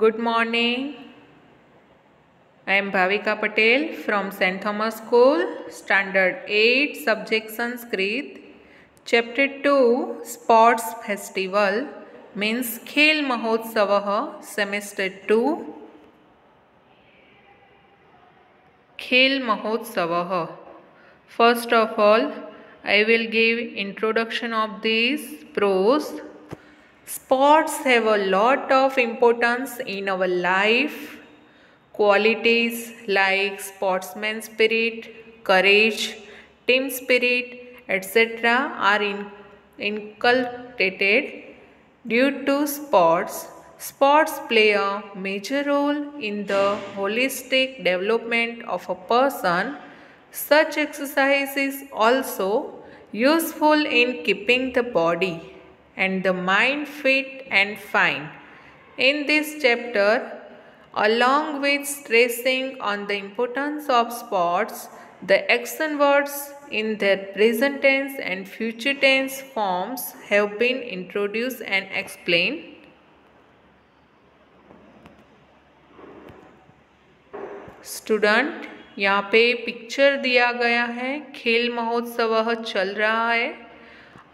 Good morning. I am Bhavika Patel from St. Thomas School, Standard 8, Subject Sanskrit. Chapter 2 Sports Festival means Khel Mahotsavah, Semester 2. Khel Mahotsavah. First of all, I will give introduction of these pros. Sports have a lot of importance in our life. Qualities like sportsman spirit, courage, team spirit, etc. are in, inculcated due to sports. Sports play a major role in the holistic development of a person. Such exercise is also useful in keeping the body and the mind fit and fine. In this chapter, along with stressing on the importance of sports, the action words in their present tense and future tense forms have been introduced and explained. Student यहाँ पे picture दिया गया है खेल महोत्सव चल रहा है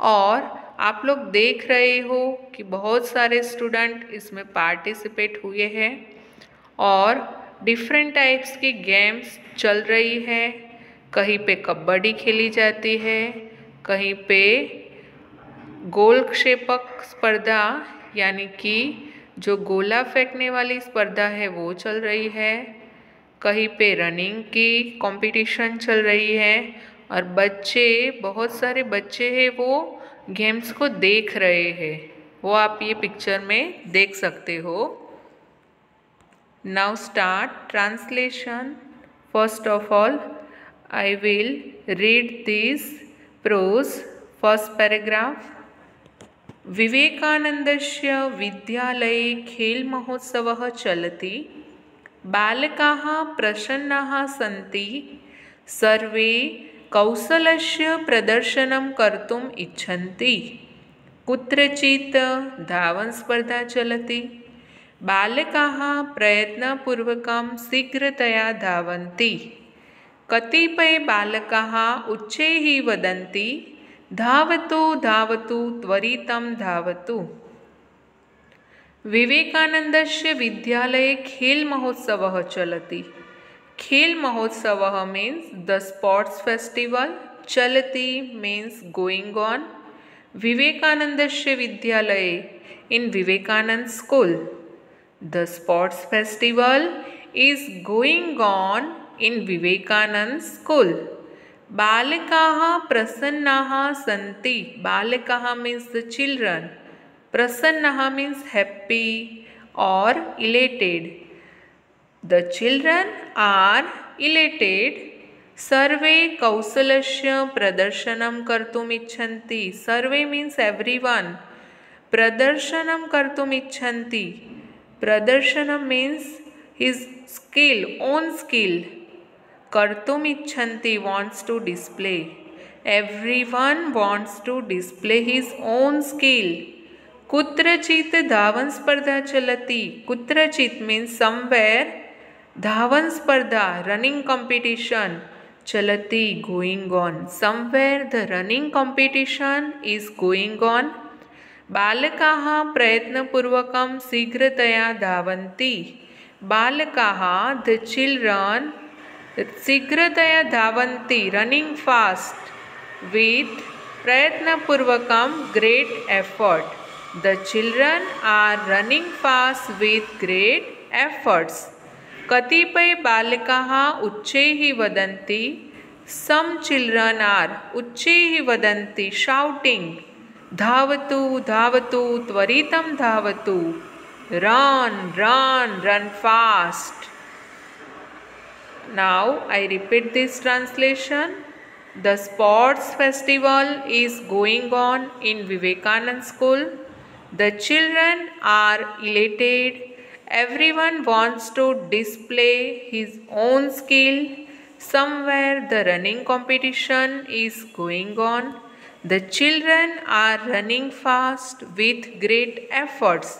और आप लोग देख रहे हो कि बहुत सारे स्टूडेंट इसमें पार्टिसिपेट हुए हैं और डिफरेंट टाइप्स की गेम्स चल रही है। कहीं पे कबड्डी खेली जाती है, कहीं पे गोल क्षेपक स्पर्धा, यानी कि जो गोला फेंकने वाली स्पर्धा है वो चल रही है। कहीं पे रनिंग की कंपटीशन चल रही है और बच्चे, बहुत सारे बच्चे हैं वो गेम्स को देख रहे हैं। वो आप ये पिक्चर में देख सकते हो। Now start translation. First of all I will read this prose first paragraph विवेकानन्दस्य विद्यालये खेलमहोत्सवः चलति। बालकाः प्रसन्नाः सन्ति। सर्वे कौशलस्य प्रदर्शनं कर्तुम् इच्छन्ति। कुत्रचित् धावनस्पर्धा चलति। बालकाः प्रयत्नपूर्वकं शीघ्रतया धावन्ति। कतिपयबालकाः उच्चैः वदन्ति, धावतु धावतु, त्वरितं धावतु। विद्यालये खेलमहोत्सवः चलति। खेल महोत्सव मीन्स द स्पोर्ट्स फेस्टिवल चलती मीन्स गोइंग ऑन विवेकानंद विद्यालय in Vivekananda school the sports festival is going on in Vivekananda school बालकाः प्रसन्नाः सन्ति. बालकाः मीन्स द चिल्ड्रन प्रसन्नाः मीन्स हैप्पी और elated The children are elated. सर्वे कौशलस्य प्रदर्शनं कर्तुम् इच्छन्ति सर्वे मीन्स एवरीवन प्रदर्शनं कर्तुम् इच्छन्ति प्रदर्शनं means his skill own skill कर्तुम् इच्छन्ति wants to display everyone wants to display his own skill कुत्रचित् धावन स्पर्धा चलति कुत्रचित् मीन्स समवेयर धावन स्पर्धा रनिंग कॉम्पिटिशन चलती going on somewhere the running competition is going on बालकाः प्रयत्नपूर्वकं शीघ्रतया धावन्ति। बालकाः द चिल्ड्रन शीघ्रतया धावन्ति। Running fast with प्रयत्नपूर्वकं great effort the children are running fast with great efforts कतिपय बालका उच्च वदी सम चिल्ड्रन आर उच्च वदंती शाउटिंग धावतु धावतु, त्वरित धावतु run run run fast now I repeat this translation the sports festival is going on in Vivekananda school the children are elated Everyone wants to display his own skill. Somewhere the running competition is going on. The children are running fast with great efforts.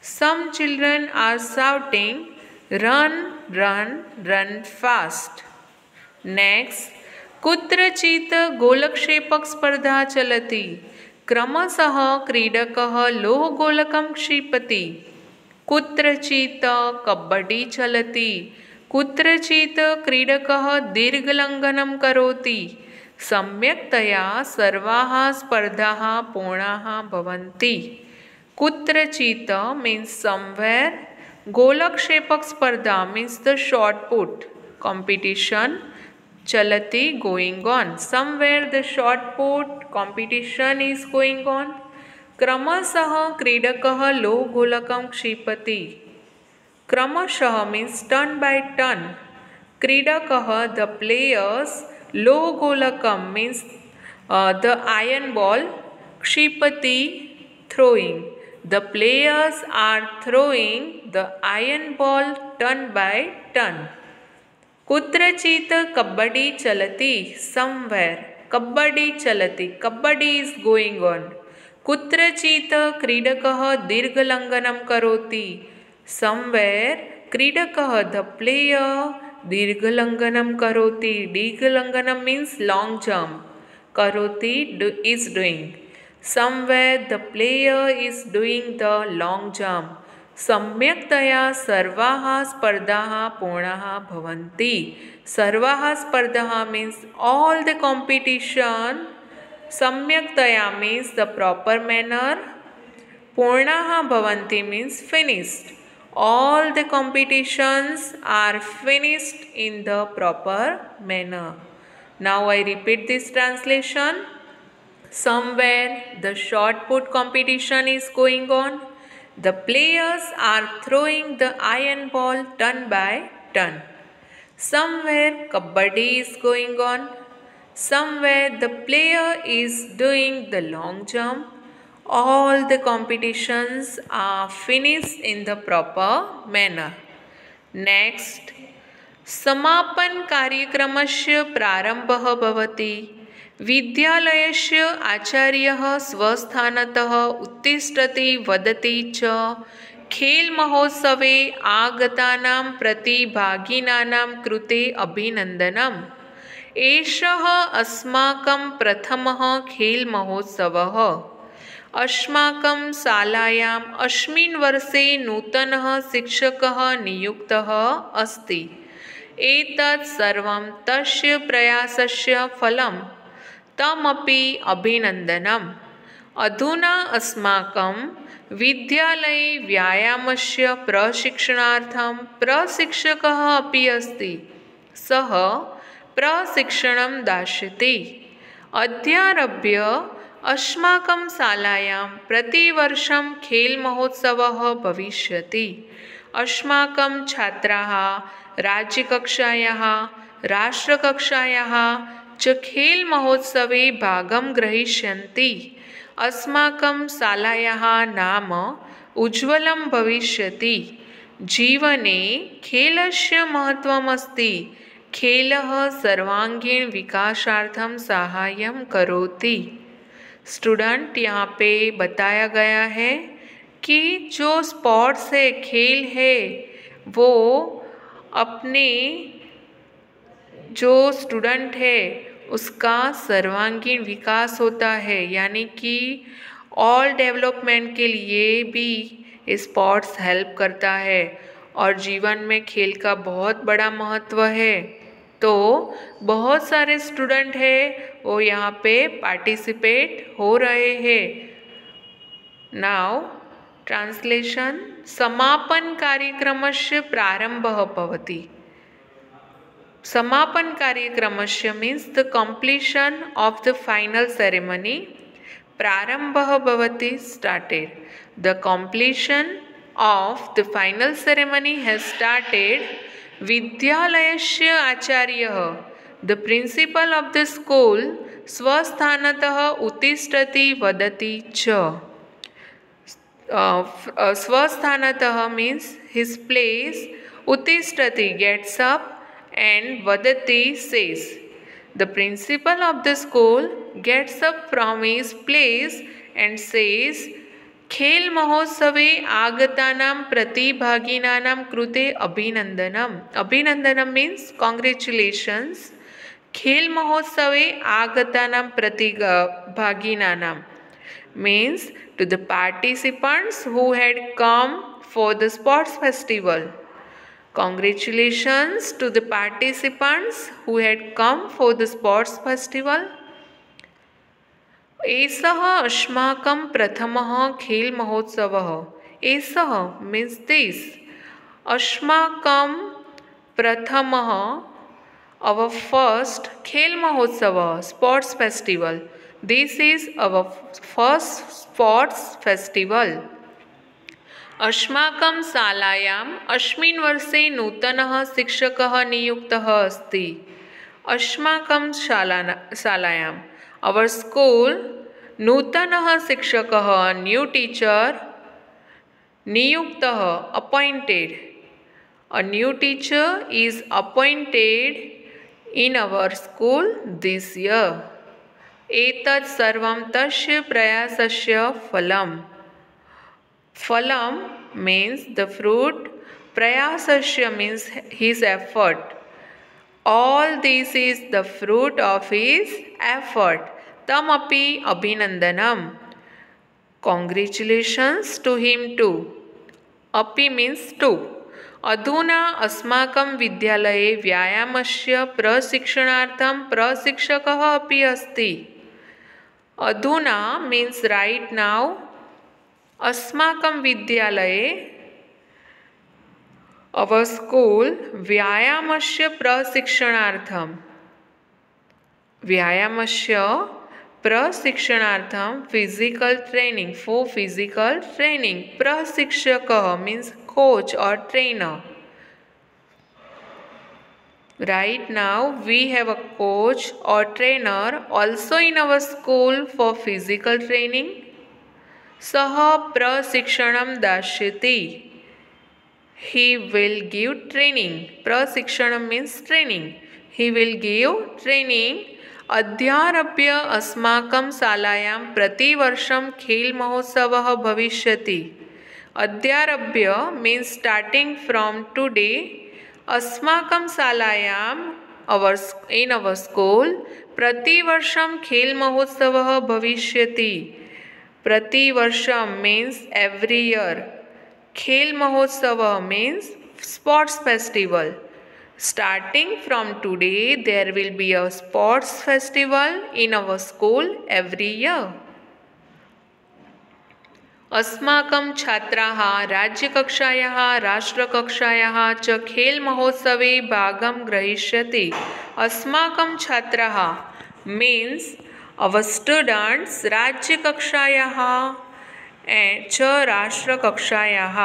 Some children are shouting, Run, run, run fast. Next, कुत्रचित् गोलक्षेपक स्पर्धा चलति क्रमशः क्रीडकः लोहगोलकं क्षिपति कुत्रचित् कब्बडी चलति, कुत्रचित् क्रीडकः दीर्घलङ्घनं करोति। सम्यक्तया सर्वाः स्पर्धाः पूर्णाः कुत्रचित् मीन्स् somewhere, गोलक्षेपक स्पर्धा means the shot put competition चलती going on somewhere the shot put competition is going on क्रमशः क्रीडक लो गोलक क्षिपति। क्रमशः मीन्स टर्न बाय टर्न क्रीडक द प्लेयर्स लो गोलक means the iron ball क्षिपति throwing the players are throwing the iron ball turn by turn कुत्रचित kabaddi चलती समवेयर कबड्डी चलती। कबड्डी इज़ गोइंग ऑन कुत्रचित क्रीडक दीर्घलंघनम करोति। समवेर क्रीडक द प्लेयर दीर्घलंघनम करोति। दीर्घलंघनम मीन्स लॉन्ग जंप करोति is doing somewhere the player is doing the long jump सम्यक्तया सर्वा स्पर्धा पूर्ण भवन्ति। सर्वा स्पर्धा means all the competition Samyaktaya means the proper manner. Purnaha Bhavanti means finished. All the competitions are finished in the proper manner. Now I repeat this translation. Somewhere the shot put competition is going on. The players are throwing the iron ball turn by turn. Somewhere kabaddi is going on. Somewhere the player is doing the long jump. All the competitions are finished in the proper manner. Next, समापन कार्यक्रमस्य प्रारम्भः भवति विद्यालयस्य आचार्यः स्वस्थानतः उत्तिष्ठति वदति च खेलमहोत्सवे आगतानां प्रतिभागिनानां कृते अभिनन्दनम् एषः प्रथमः खेलमहोत्सवः। अस्माकं शालायाम् अस्मिन् वर्षे नूतनः शिक्षकः नियुक्तः अस्ति। एतत् सर्वं तस्य प्रयासस्य फलम्। तमपि अभिनन्दनम्। अधुना अस्माकं विद्यालये व्यायामस्य प्रशिक्षणार्थं प्रशिक्षकः अपि अस्ति। सः प्रशिक्षणं दास्यति। अद्यारभ्य अस्माकं शालायां प्रतिवर्षं खेलमहोत्सवः भविष्यति। अस्माकं छात्राः, राज्यकक्षायाः, राष्ट्रकक्षायाः च खेलमहोत्सवे भागं ग्रहीष्यन्ति। अस्माकं शालायाः नाम उज्ज्वलं भविष्यति। जीवने खेलस्य महत्त्वमस्ति। खेलः सर्वांगीण सहायं करोति। स्टूडेंट, यहाँ पे बताया गया है कि जो स्पोर्ट्स है खेल है, वो अपने जो स्टूडेंट है, उसका सर्वांगीण विकास होता है। यानी कि ऑल डेवलपमेंट के लिए भी स्पोर्ट्स हेल्प करता है। और जीवन में खेल का बहुत बड़ा महत्व है। तो बहुत सारे स्टूडेंट हैं, वो यहाँ पे पार्टिसिपेट हो रहे हैं। नाउ ट्रांसलेशन समापन कार्यक्रमस्य प्रारंभः भवति। समापन कार्यक्रमस्य means the completion of the final ceremony प्रारंभः भवति started the completion of the final ceremony has started विद्यालयस्य आचार्यः the principal of the school स्वस्थानतः उत्तिष्ठति वदति च। स्वस्थानतः means his place उत्तिष्ठति gets up and Vadati says, The principal of the school gets up from his place and says, खेल महोत्सव आगता प्रतिभागिना कृते अभिनंदनम अभिनंदनम मीन्स कांग्रेचुलेशंस खेल महोत्सव आगता प्रति प्रतिभागिना means to the participants who had come for the sports festival congratulations to the participants who had come for the sports festival एषः अस्माकं प्रथमः खेलमहोत्सवः। एषः मीन्स् दिस्। अस्माकं प्रथमः our first खेलमहोत्सवः, sports festival. This is our first sports festival. अस्माकं शालायाम् अस्मिन् वर्षे नूतनः शिक्षकः नियुक्तः अस्ति। अस्माकं शाला शालायाम् अवर् स्कूल् नूतनः शिक्षकः new teacher नियुक्तः appointed a new teacher appointed in our school this year एतत् सर्वं तस्य प्रयासस्य फलं फलं means the fruit प्रयासस्य means his effort all this is the fruit of his effort तमपि अभिनन्दनम् काङ्ग्रेचुलेशन्स् to him to अपि means to अधुना अस्माकं विद्यालये व्यायामस्य प्रशिक्षणार्थं प्रशिक्षकः अपि अस्ति अधुना मीन्स् रैट् नौ अस्माकं विद्यालये our school व्यायामस्य प्रशिक्षणार्थं व्यायामस्य प्रशिक्षणार्थं physical training for physical training प्रशिक्षक मीन्स कोच और trainer right now we have a coach or trainer also in our school for physical training. सः प्रशिक्षणं दास्यति he will give training. प्रशिक्षणं means training. He will give training. अद्यारभ्य अस्माकं शालायां प्रतिवर्षं खेलमहोत्सवः भविष्यति अद्यारभ्य मीन्स् स्टार्टिङ्ग् फ्रोम् टुडे अस्माकं शालायाम् अवर् इन् अवर् स्कूल् प्रतिवर्षं खेलमहोत्सवः भविष्यति प्रतिवर्षं means every year खेलमहोत्सवः means sports festival Starting from today, there will be a sports festival in our school every year. अस्माकं छात्राः राज्यकक्षायाः राष्ट्रकक्षायाः च खेलमहोत्सवे भागं ग्रहीष्यति अस्माकं छात्राः मीन्स् अवर् स्टूडेण्ट्स् राज्यकक्षायाः च राष्ट्रकक्षायाः।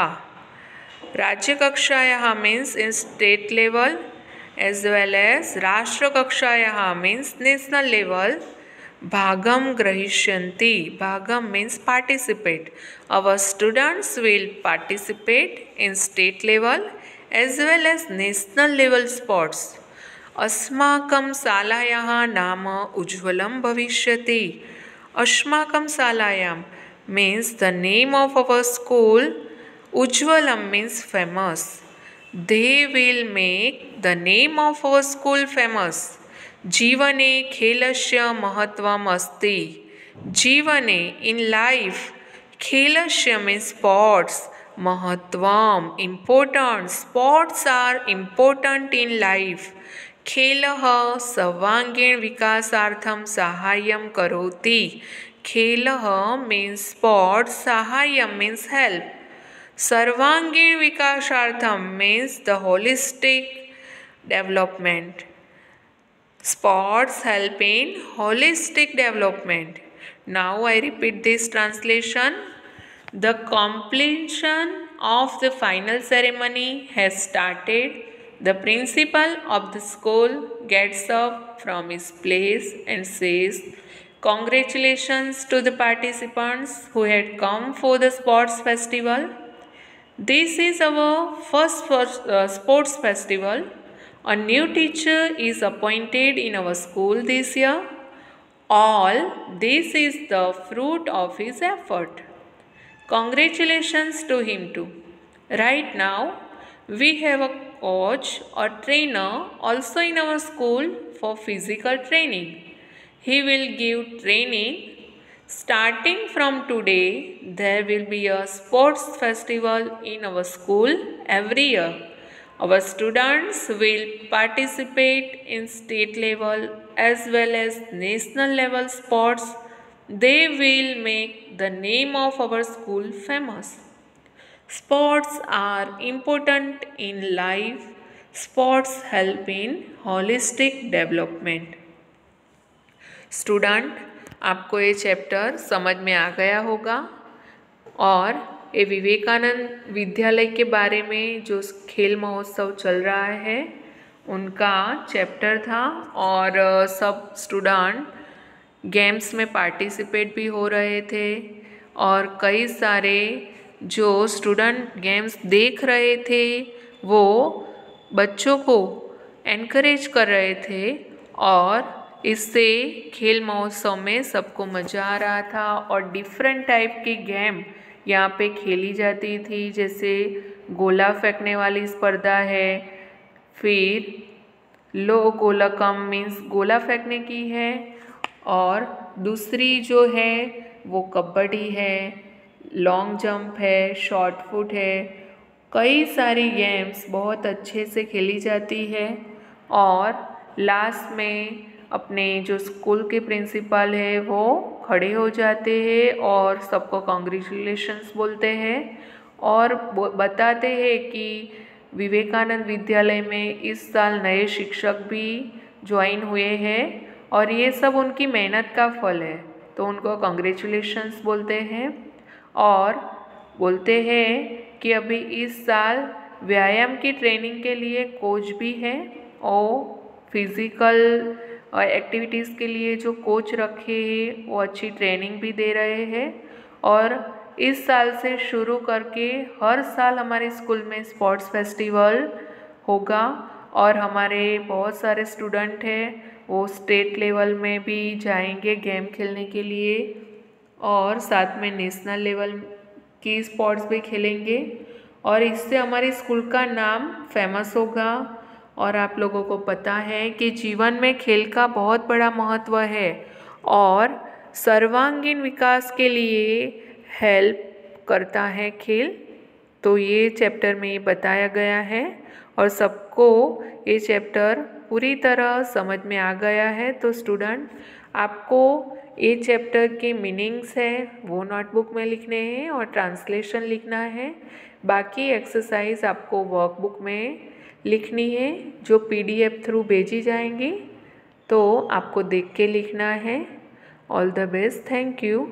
राज्यकक्षायाः means in state level as well as राष्ट्रकक्षायाः means national level भागं ग्रहीष्यन्ति। भागं means participate our students will participate in state level as well as national level sports अस्माकं शालायाः नाम उज्ज्वलं भविष्यति। अस्माकं शालायां means the name of our school Ujjwalam means famous. They will make the name of our school famous. जीवने खेलस्य महत्वम् अस्ति जीवने in life खेलस्य means sports महत्वम् important sports are important in life खेलः सर्वाङ्गीणविकासार्थं साहाय्यं करोति Khelaha means sport, Sahayam means help. Sarvangin Vikashartham means the holistic development. Sports help in holistic development. Now I repeat this translation. The completion of the final ceremony has started. The principal of the school gets up from his place and says, congratulations to the participants who had come for the sports festival this is our first, uh, sports festival. A new teacher is appointed in our school this year. All this is the fruit of his effort. Congratulations to him too. Right now, we have a coach or trainer also in our school for physical training. He will give training. Starting from today, there will be a sports festival in our school every year. Our students will participate in state level as well as national level sports. They will make the name of our school famous. Sports are important in life. Sports help in holistic development. Student, आपको ये chapter समझ में आ गया होगा। और ये विवेकानंद विद्यालय के बारे में जो खेल महोत्सव चल रहा है, उनका चैप्टर था। और सब स्टूडेंट गेम्स में पार्टिसिपेट भी हो रहे थे। और कई सारे जो स्टूडेंट गेम्स देख रहे थे, वो बच्चों को एनकरेज कर रहे थे। और इससे खेल महोत्सव में सबको मज़ा आ रहा था और डिफरेंट टाइप की गेम यहाँ पे खेली जाती थी, जैसे गोला फेंकने वाली स्पर्धा है, फिर लो गोला कम मीन्स गोला फेंकने की है, और दूसरी जो है वो कबड्डी है लॉन्ग जंप है शॉर्ट फुट है, कई सारी गेम्स बहुत अच्छे से खेली जाती है, और लास्ट में अपने जो स्कूल के प्रिंसिपल है, वो खड़े हो जाते हैं और सबको कॉन्ग्रेचुलेशंस बोलते हैं और बताते हैं कि विवेकानंद विद्यालय में इस साल नए शिक्षक भी ज्वाइन हुए हैं और ये सब उनकी मेहनत का फल है। तो उनको कॉन्ग्रेचुलेशंस बोलते हैं और बोलते हैं कि अभी इस साल व्यायाम की ट्रेनिंग के लिए कोच भी है और फ़िज़िकल एक्टिविटीज़ के लिए जो कोच रखे हैं, वो अच्छी ट्रेनिंग भी दे रहे हैं। और इस साल से शुरू करके हर साल हमारे स्कूल में स्पोर्ट्स फेस्टिवल होगा और हमारे बहुत सारे स्टूडेंट हैं, वो स्टेट लेवल में भी जाएँगे गेम खेलने के लिए और साथ में नेशनल लेवल की स्पोर्ट्स भी खेलेंगे। और इससे हमारे स्कूल का नाम फ़ेमस होगा और आप लोगों को पता है कि जीवन में खेल का बहुत बड़ा महत्व है और सर्वांगीण विकास के लिए हेल्प करता है खेल। तो ये चैप्टर में ये बताया गया है और सबको ये चैप्टर पूरी तरह समझ में आ गया है। तो स्टूडेंट आपको ये चैप्टर के मीनिंग्स है, वो नोटबुक में लिखने हैं और ट्रांसलेशन लिखना है। बाकी एक्सरसाइज आपको वर्कबुक में लिखनी है, जो पीडीएफ थ्रू भेजी जाएँगी तो आपको देख के लिखना है। All the best thank you